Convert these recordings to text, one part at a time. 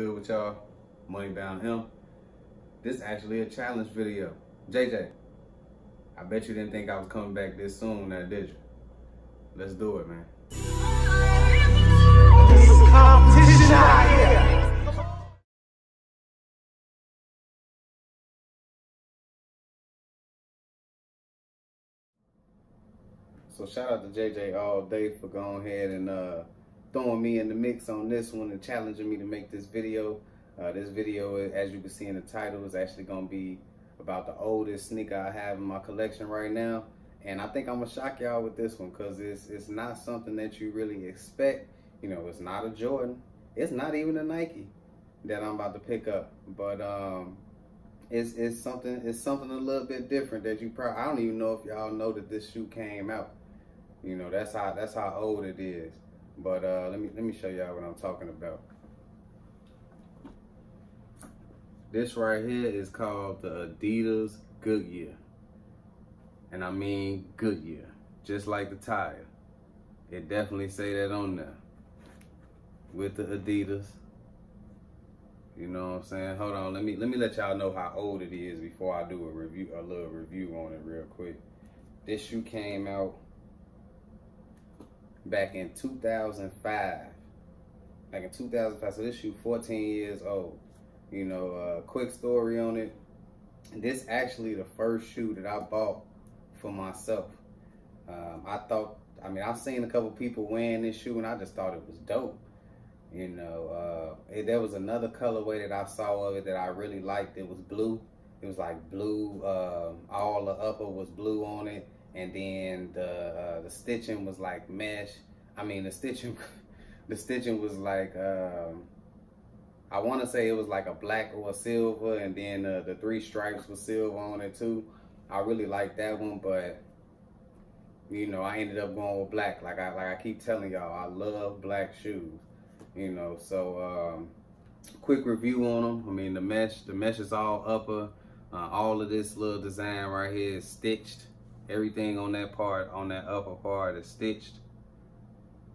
good with y'all? Moneybound him. This actually a challenge video. JJ, I bet you didn't think I was coming back this soon now, did you? Let's do it, man. So shout out to JJ all day for going ahead and uh, throwing me in the mix on this one and challenging me to make this video. Uh, this video, as you can see in the title, is actually going to be about the oldest sneaker I have in my collection right now. And I think I'm gonna shock y'all with this one because it's it's not something that you really expect. You know, it's not a Jordan. It's not even a Nike that I'm about to pick up. But um, it's it's something it's something a little bit different that you probably I don't even know if y'all know that this shoe came out. You know, that's how that's how old it is. But uh, let me let me show y'all what I'm talking about. This right here is called the Adidas Goodyear. And I mean Goodyear, just like the tire. It definitely say that on there. With the Adidas. You know what I'm saying? Hold on, let me let me let y'all know how old it is before I do a review a little review on it real quick. This shoe came out back in 2005. Back in 2005, so this shoe 14 years old. You know, uh, quick story on it. This actually the first shoe that I bought for myself. Um, I thought, I mean, I've seen a couple people wearing this shoe and I just thought it was dope. You know, uh, it, there was another colorway that I saw of it that I really liked. It was blue. It was like blue. Uh, all the upper was blue on it, and then the uh, the stitching was like mesh. I mean, the stitching, the stitching was like. Um, I want to say it was like a black or a silver, and then uh, the three stripes was silver on it too. I really like that one, but you know, I ended up going with black. Like I like I keep telling y'all, I love black shoes. You know, so um, quick review on them. I mean, the mesh, the mesh is all upper. Uh, all of this little design right here is stitched. Everything on that part, on that upper part, is stitched.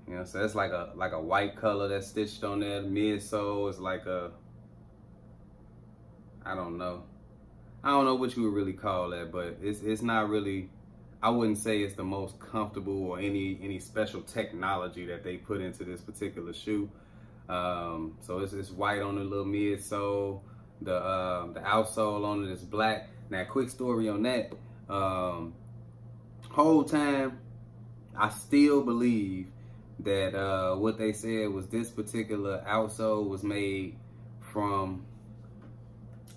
You know, so that's like a like a white color that's stitched on there. The midsole is like a I don't know. I don't know what you would really call that, but it's it's not really I wouldn't say it's the most comfortable or any any special technology that they put into this particular shoe. Um, so it's, it's white on the little midsole. The uh, the outsole on it is black. Now, quick story on that. Um, whole time, I still believe that uh, what they said was this particular outsole was made from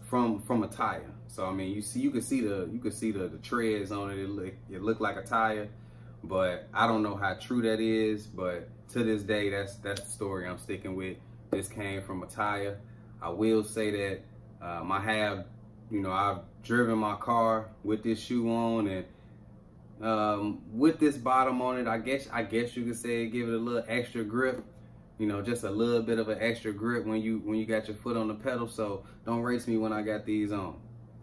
from from a tire. So I mean, you see, you can see the you can see the, the treads on it. It look it looked like a tire, but I don't know how true that is. But to this day, that's that's the story I'm sticking with. This came from a tire. I will say that um, I have, you know, I've driven my car with this shoe on and um, with this bottom on it, I guess I guess you could say give it a little extra grip. You know, just a little bit of an extra grip when you when you got your foot on the pedal. So don't race me when I got these on.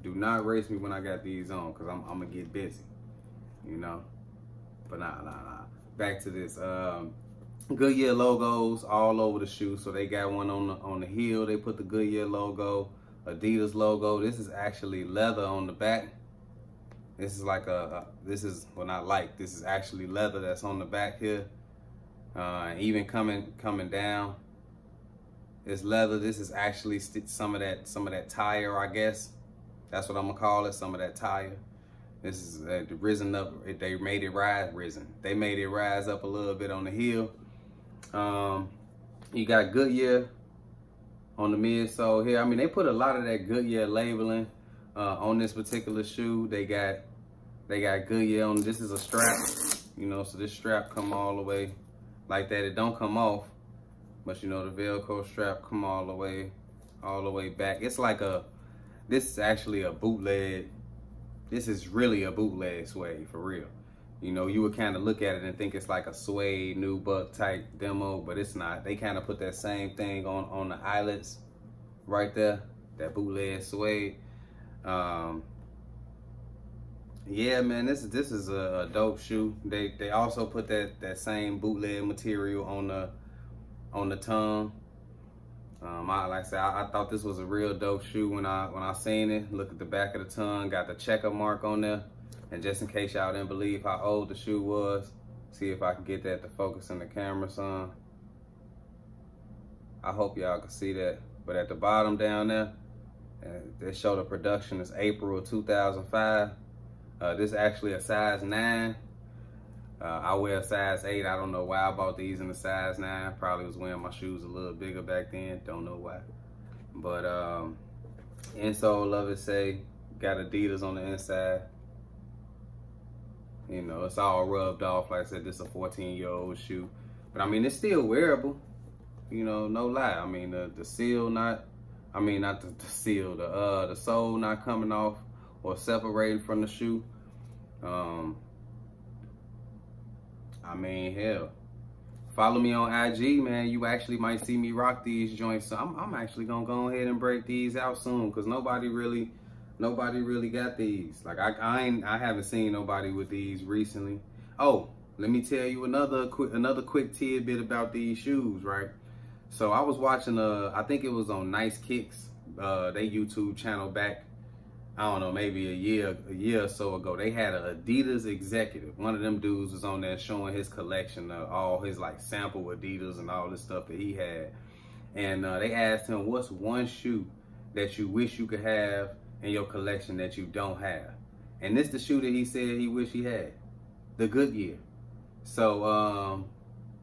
Do not race me when I got these on, cause I'm, I'm gonna get busy. You know, but nah, nah, nah. Back to this. Um, Goodyear logos all over the shoe. So they got one on the on the heel. They put the Goodyear logo, Adidas logo. This is actually leather on the back. This is like a, this is well not like this is actually leather that's on the back here. Uh, even coming coming down, it's leather. This is actually some of that some of that tire, I guess. That's what I'm gonna call it. Some of that tire. This is uh, risen up. They made it rise, risen. They made it rise up a little bit on the heel. Um, you got Goodyear on the midsole here. I mean, they put a lot of that Goodyear labeling uh, on this particular shoe. They got they got Goodyear on. This is a strap, you know, so this strap come all the way like that. It don't come off, but you know the Velcro strap come all the way, all the way back. It's like a, this is actually a bootleg. This is really a bootleg suede for real. You know, you would kind of look at it and think it's like a suede nubuck type demo, but it's not. They kind of put that same thing on on the eyelets right there, that bootleg suede. Um, yeah, man, this is this is a, dope shoe. They they also put that that same bootleg material on the on the tongue. Um, I, like I said, I, I, thought this was a real dope shoe when I when I seen it. Look at the back of the tongue, got the checker mark on there. And just in case y'all didn't believe how old the shoe was, see if I can get that to focus in the camera son. I hope y'all can see that. But at the bottom down there, they show the production is April 2005. Uh, this is actually a size 9. Uh, I wear a size 8. I don't know why I bought these in the size 9. Probably was wearing my shoes a little bigger back then. Don't know why. But um, insole love it say got Adidas on the inside. You know, it's all rubbed off. Like I said, this is a 14 year old shoe. But I mean, it's still wearable. You know, no lie. I mean, the, the seal not, I mean, not the, the seal, the uh, the sole not coming off or separating from the shoe. Um, I mean, hell, follow me on IG, man. You actually might see me rock these joints. So I'm, I'm actually gonna go ahead and break these out soon because nobody really nobody really got these. Like I, I ain't, I haven't seen nobody with these recently. Oh, let me tell you another quick, another quick tidbit about these shoes, right? So I was watching, uh, I think it was on Nice Kicks, uh, they YouTube channel back, I don't know, maybe a year, a year or so ago. They had an Adidas executive. One of them dudes was on there showing his collection of all his like sample Adidas and all this stuff that he had. And uh, they asked him, what's one shoe that you wish you could have in your collection that you don't have. And this the shoe that he said he wish he had, the Goodyear. So, um,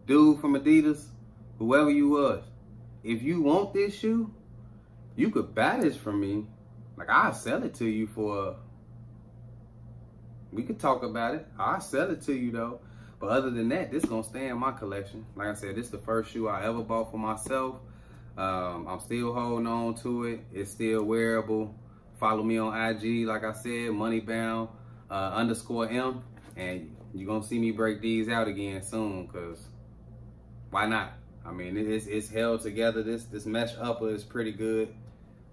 dude from Adidas, whoever you was, if you want this shoe, you could buy this from me. Like I'll sell it to you for. We could talk about it. I'll sell it to you though. But other than that, this gonna stay in my collection. Like I said, this is the first shoe I ever bought for myself. Um, I'm still holding on to it. It's still wearable. Follow me on IG, like I said, moneybound uh, underscore M. And you're to see me break these out again soon because why not? I mean, it's, it's held together. This this mesh upper is pretty good.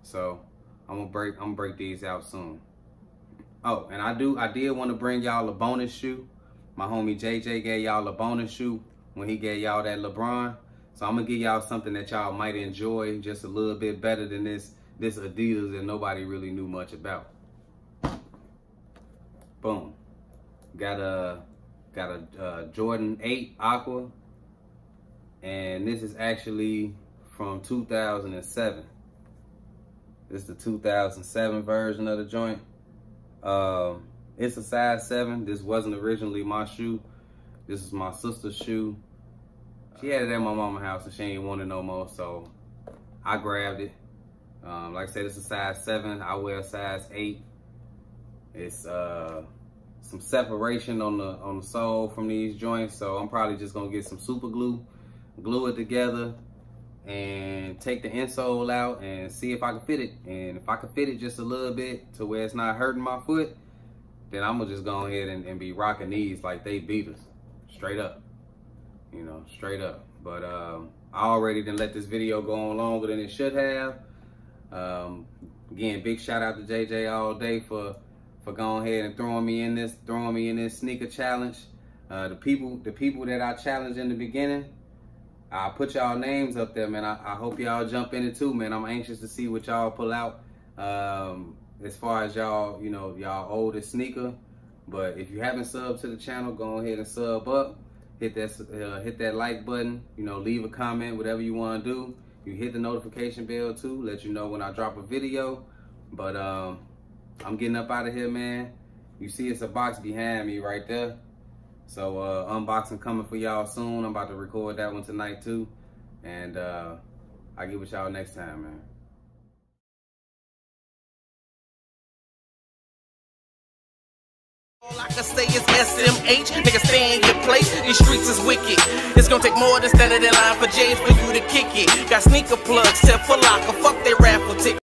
So I'm gonna break I'm gonna break these out soon. Oh, and I do I did want to bring y'all a bonus shoe. My homie JJ gave y'all a bonus shoe when he gave y'all that LeBron. So I'm gonna give y'all something that y'all might enjoy just a little bit better than this this Adidas that nobody really knew much about. Boom. Got a got a uh, Jordan 8 Aqua. And this is actually from 2007. This is the 2007 version of the joint. Um, it's a size 7. This wasn't originally my shoe. This is my sister's shoe. She had it at my mama's house and she ain't want it no more, so I grabbed it. Um, like I said, it's a size seven. I wear a size eight. It's uh, some separation on the on the sole from these joints, so I'm probably just gonna get some super glue, glue it together, and take the insole out and see if I can fit it. And if I can fit it just a little bit to where it's not hurting my foot, then I'm gonna just go ahead and, and be rocking these like they beat us, straight up. You know, straight up. But um, I already didn't let this video go on longer than it should have. Um, again, big shout out to JJ all day for for going ahead and throwing me in this, throwing me in this sneaker challenge. Uh, the people, the people that I challenged in the beginning, I put y'all names up there, man. I, I, hope y'all jump in it too, man. I'm anxious to see what y'all pull out. Um, as far as y'all, you know, y'all oldest sneaker. But if you haven't subbed to the channel, go ahead and sub up. Hit that, uh, hit that like button. You know, leave a comment, whatever you want to do. You hit the notification bell too, let you know when I drop a video. But um, I'm getting up out of here, man. You see it's a box behind me right there. So uh, unboxing coming for y'all soon. I'm about to record that one tonight too. And uh, I'll get with y'all next time, man. All I can say is SMH, nigga stay in your place, these streets is wicked. It's gonna take more than standing in line for J's for you to kick it. Got sneaker plugs, set for locker, fuck they raffle tickets.